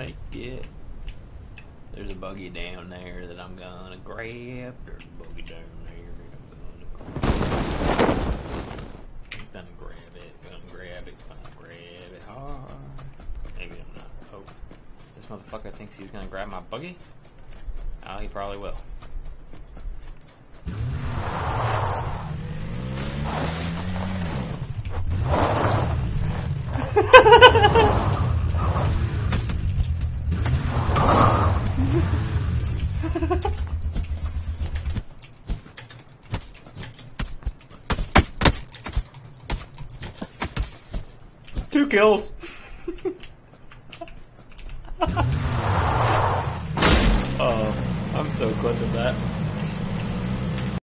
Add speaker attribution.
Speaker 1: make it. There's a buggy down there that I'm gonna grab. There's a buggy down there that I'm gonna grab. Gonna grab it, gonna grab it, gonna grab it hard. Maybe I'm not. Oh. This motherfucker thinks he's gonna grab my buggy? Oh, he probably will. Two kills. oh, I'm so clipping that.